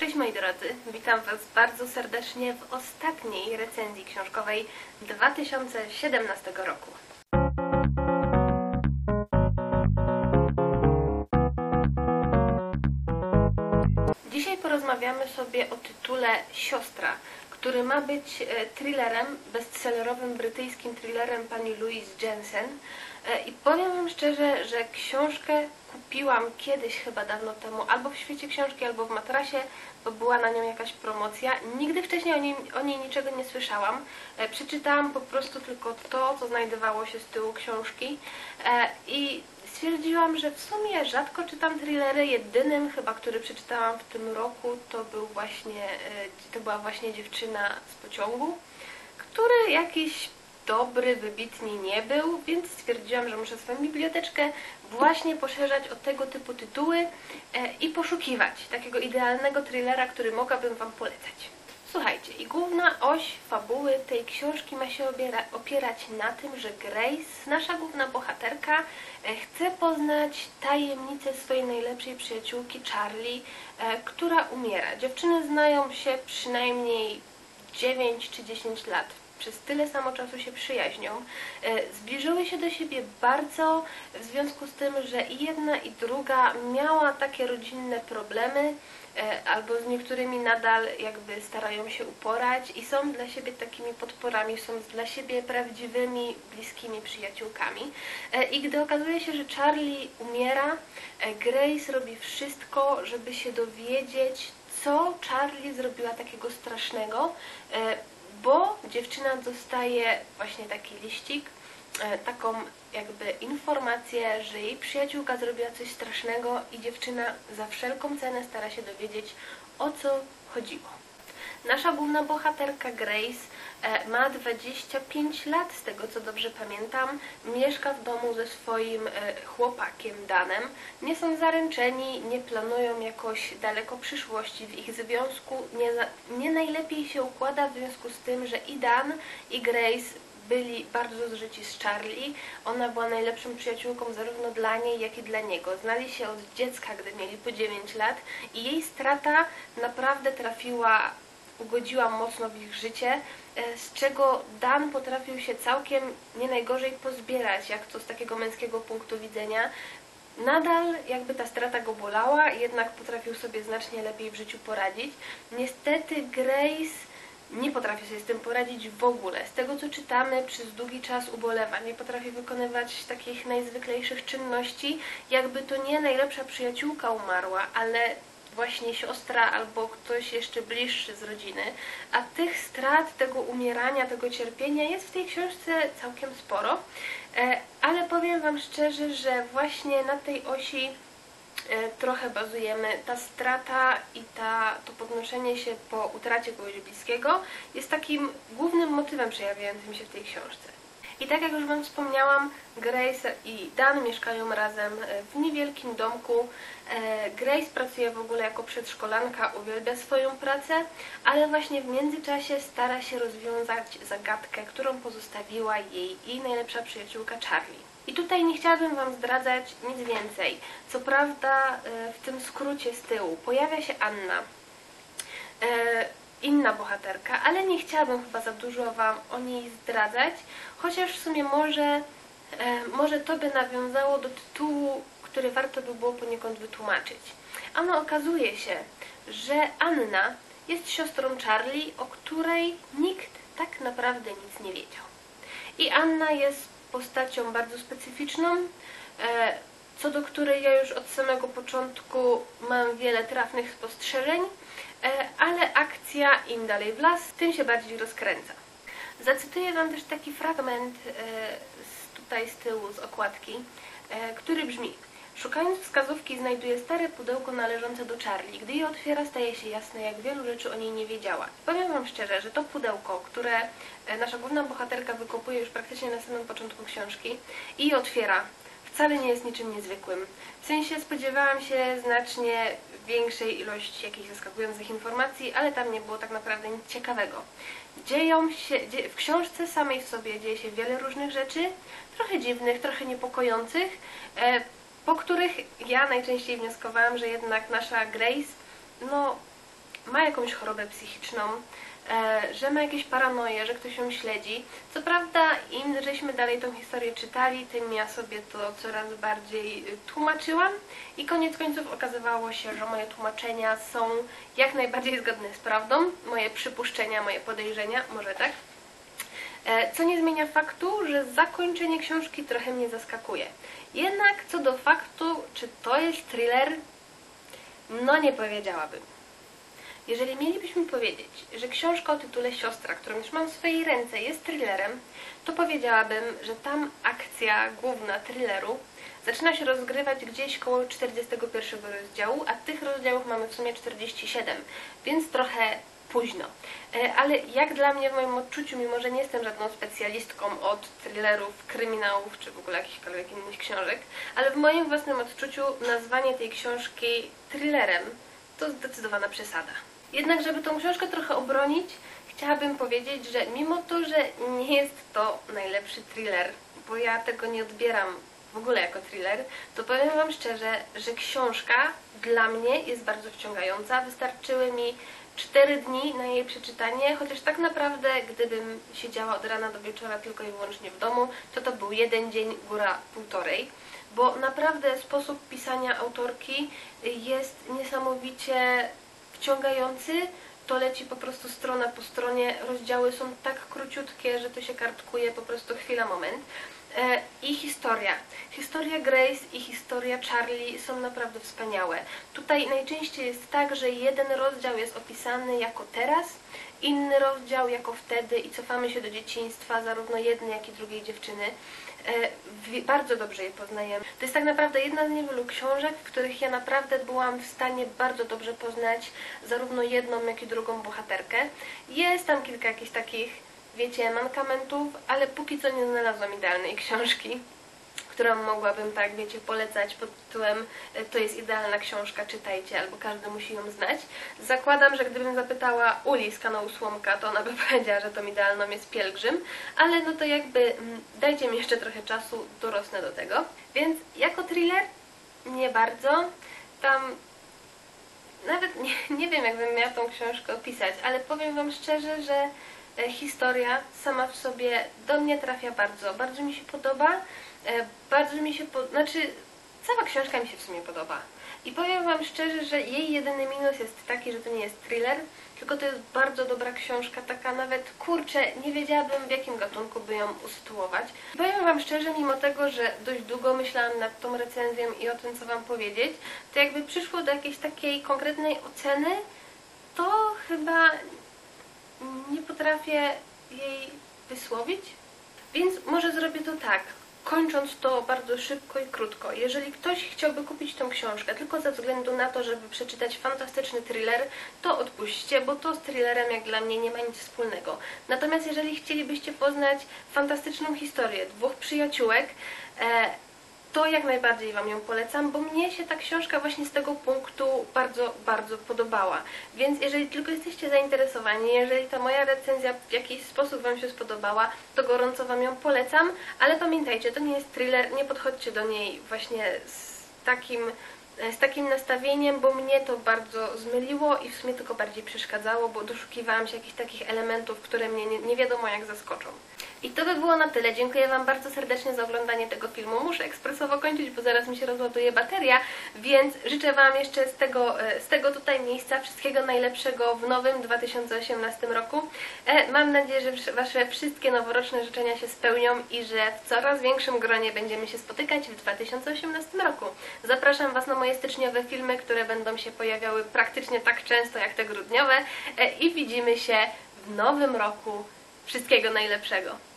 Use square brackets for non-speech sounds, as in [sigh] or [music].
Cześć moi drodzy, witam Was bardzo serdecznie w ostatniej recenzji książkowej 2017 roku. Dzisiaj porozmawiamy sobie o tytule Siostra, który ma być e, thrillerem, bestsellerowym brytyjskim thrillerem pani Louise Jensen. E, I powiem Wam szczerze, że książkę kupiłam kiedyś, chyba dawno temu, albo w świecie książki, albo w matrasie, bo była na nią jakaś promocja. Nigdy wcześniej o niej, o niej niczego nie słyszałam. E, przeczytałam po prostu tylko to, co znajdowało się z tyłu książki. I stwierdziłam, że w sumie rzadko czytam thrillery. Jedynym chyba, który przeczytałam w tym roku, to, był właśnie, to była właśnie dziewczyna z pociągu, który jakiś dobry, wybitnie nie był, więc stwierdziłam, że muszę swoją biblioteczkę właśnie poszerzać o tego typu tytuły i poszukiwać takiego idealnego thrillera, który mogłabym Wam polecać. Słuchajcie, i główna oś fabuły tej książki ma się opierać na tym, że Grace, nasza główna bohaterka, chce poznać tajemnicę swojej najlepszej przyjaciółki Charlie, która umiera. Dziewczyny znają się przynajmniej 9 czy 10 lat. Przez tyle samo czasu się przyjaźnią. Zbliżyły się do siebie bardzo w związku z tym, że i jedna i druga miała takie rodzinne problemy, albo z niektórymi nadal jakby starają się uporać i są dla siebie takimi podporami, są dla siebie prawdziwymi, bliskimi przyjaciółkami. I gdy okazuje się, że Charlie umiera, Grace robi wszystko, żeby się dowiedzieć, co Charlie zrobiła takiego strasznego, bo dziewczyna dostaje właśnie taki liścik, taką jakby informację, że jej przyjaciółka zrobiła coś strasznego i dziewczyna za wszelką cenę stara się dowiedzieć, o co chodziło. Nasza główna bohaterka Grace ma 25 lat, z tego co dobrze pamiętam. Mieszka w domu ze swoim chłopakiem Danem. Nie są zaręczeni, nie planują jakoś daleko przyszłości w ich związku. Nie, nie najlepiej się układa w związku z tym, że i Dan i Grace byli bardzo zżyci z Charlie. Ona była najlepszą przyjaciółką zarówno dla niej, jak i dla niego. Znali się od dziecka, gdy mieli po 9 lat i jej strata naprawdę trafiła, ugodziła mocno w ich życie, z czego Dan potrafił się całkiem nie najgorzej pozbierać, jak to z takiego męskiego punktu widzenia. Nadal jakby ta strata go bolała, jednak potrafił sobie znacznie lepiej w życiu poradzić. Niestety Grace nie potrafi sobie z tym poradzić w ogóle. Z tego co czytamy, przez długi czas ubolewa. Nie potrafi wykonywać takich najzwyklejszych czynności, jakby to nie najlepsza przyjaciółka umarła, ale właśnie siostra albo ktoś jeszcze bliższy z rodziny. A tych strat, tego umierania, tego cierpienia jest w tej książce całkiem sporo. Ale powiem Wam szczerze, że właśnie na tej osi trochę bazujemy. Ta strata i ta, to podnoszenie się po utracie kogoś bliskiego jest takim głównym motywem przejawiającym się w tej książce. I tak jak już Wam wspomniałam, Grace i Dan mieszkają razem w niewielkim domku. Grace pracuje w ogóle jako przedszkolanka, uwielbia swoją pracę, ale właśnie w międzyczasie stara się rozwiązać zagadkę, którą pozostawiła jej i najlepsza przyjaciółka Charlie. I tutaj nie chciałabym Wam zdradzać nic więcej. Co prawda w tym skrócie z tyłu pojawia się Anna, inna bohaterka, ale nie chciałabym chyba za dużo Wam o niej zdradzać, chociaż w sumie może, może to by nawiązało do tytułu, który warto by było poniekąd wytłumaczyć. Ano okazuje się, że Anna jest siostrą Charlie, o której nikt tak naprawdę nic nie wiedział. I Anna jest postacią bardzo specyficzną, co do której ja już od samego początku mam wiele trafnych spostrzeżeń, ale akcja im dalej w las, tym się bardziej rozkręca. Zacytuję Wam też taki fragment tutaj z tyłu, z okładki, który brzmi Szukając wskazówki znajduje stare pudełko należące do Charlie. Gdy je otwiera staje się jasne, jak wielu rzeczy o niej nie wiedziała. Powiem Wam szczerze, że to pudełko, które nasza główna bohaterka wykopuje już praktycznie na samym początku książki i otwiera, wcale nie jest niczym niezwykłym. W sensie spodziewałam się znacznie większej ilości jakichś zaskakujących informacji, ale tam nie było tak naprawdę nic ciekawego. Dzieją się, w książce samej w sobie dzieje się wiele różnych rzeczy, trochę dziwnych, trochę niepokojących, po których ja najczęściej wnioskowałam, że jednak nasza Grace no, ma jakąś chorobę psychiczną, e, że ma jakieś paranoje, że ktoś ją śledzi. Co prawda, im żeśmy dalej tą historię czytali, tym ja sobie to coraz bardziej y, tłumaczyłam i koniec końców okazywało się, że moje tłumaczenia są jak najbardziej zgodne z prawdą, moje przypuszczenia, moje podejrzenia, może tak. E, Co nie zmienia faktu, że zakończenie książki trochę mnie zaskakuje. Jednak co do faktu, czy to jest thriller, no nie powiedziałabym. Jeżeli mielibyśmy powiedzieć, że książka o tytule Siostra, którą już mam w swojej ręce, jest thrillerem, to powiedziałabym, że tam akcja główna thrilleru zaczyna się rozgrywać gdzieś koło 41 rozdziału, a tych rozdziałów mamy w sumie 47, więc trochę późno. E, Ale jak dla mnie w moim odczuciu, mimo że nie jestem żadną specjalistką od thrillerów, kryminałów czy w ogóle jakichkolwiek innych książek, ale w moim własnym odczuciu nazwanie tej książki thrillerem to zdecydowana przesada. Jednak, żeby tą książkę trochę obronić, chciałabym powiedzieć, że mimo to, że nie jest to najlepszy thriller, bo ja tego nie odbieram w ogóle jako thriller, to powiem Wam szczerze, że książka dla mnie jest bardzo wciągająca. Wystarczyły mi 4 dni na jej przeczytanie, chociaż tak naprawdę gdybym siedziała od rana do wieczora tylko i wyłącznie w domu, to to był jeden dzień, góra półtorej, bo naprawdę sposób pisania autorki jest niesamowicie wciągający. To leci po prostu strona po stronie, rozdziały są tak króciutkie, że to się kartkuje po prostu chwila, moment. E, I historia. Historia Grace i historia Charlie są naprawdę wspaniałe. Tutaj najczęściej jest tak, że jeden rozdział jest opisany jako teraz, inny rozdział jako wtedy i cofamy się do dzieciństwa zarówno jednej, jak i drugiej dziewczyny. E, Bardzo dobrze je poznajemy. To jest tak naprawdę jedna z niewielu książek, w których ja naprawdę byłam w stanie bardzo dobrze poznać zarówno jedną, jak i drugą bohaterkę. Jest tam kilka jakichś takich, wiecie, mankamentów, ale póki co nie znalazłam idealnej książki którą mogłabym, tak wiecie, polecać pod tytułem e, to jest idealna książka, czytajcie, albo każdy musi ją znać. Zakładam, że gdybym zapytała Uli z kanału Słomka, to ona by [laughs] powiedziała, że tą idealną jest Pielgrzym, ale no to jakby mm, dajcie mi jeszcze trochę czasu, dorosnę do tego. Więc jako thriller nie bardzo. Tam nawet nie, [laughs] nie wiem, jakbym miała tą książkę opisać, ale powiem Wam szczerze, że e, historia sama w sobie do mnie trafia bardzo. Bardzo mi się podoba. E, Bardzo mi się, po... znaczy cała książka mi się w sumie podoba. I powiem Wam szczerze, że jej jedyny minus jest taki, że to nie jest thriller, tylko to jest bardzo dobra książka, taka nawet, kurczę, nie wiedziałabym w jakim gatunku by ją usytuować. Powiem Wam szczerze, mimo tego, że dość długo myślałam nad tą recenzją i o tym, co Wam powiedzieć, to jakby przyszło do jakiejś takiej konkretnej oceny, to chyba nie potrafię jej wysłowić. Więc może zrobię to tak. Kończąc to bardzo szybko i krótko, jeżeli ktoś chciałby kupić tą książkę tylko ze względu na to, żeby przeczytać fantastyczny thriller, to odpuśćcie, bo to z thrillerem jak dla mnie nie ma nic wspólnego. Natomiast jeżeli chcielibyście poznać fantastyczną historię dwóch przyjaciółek, e, to jak najbardziej Wam ją polecam, bo mnie się ta książka właśnie z tego punktu bardzo, bardzo podobała. Więc jeżeli tylko jesteście zainteresowani, jeżeli ta moja recenzja w jakiś sposób Wam się spodobała, to gorąco Wam ją polecam, ale pamiętajcie, to nie jest thriller, nie podchodźcie do niej właśnie z takim z takim nastawieniem, bo mnie to bardzo zmyliło i w sumie tylko bardziej przeszkadzało, bo doszukiwałam się jakichś takich elementów, które mnie nie, nie wiadomo jak zaskoczą. I to by było na tyle. Dziękuję Wam bardzo serdecznie za oglądanie tego filmu. Muszę ekspresowo kończyć, bo zaraz mi się rozładuje bateria, więc życzę Wam jeszcze z tego, e, z tego tutaj miejsca wszystkiego najlepszego w nowym 2018 roku. E, Mam nadzieję, że Wasze wszystkie noworoczne życzenia się spełnią i że w coraz większym gronie będziemy się spotykać w 2018 roku. Zapraszam Was na moje styczniowe filmy, które będą się pojawiały praktycznie tak często jak te grudniowe e, i widzimy się w nowym roku. Wszystkiego najlepszego.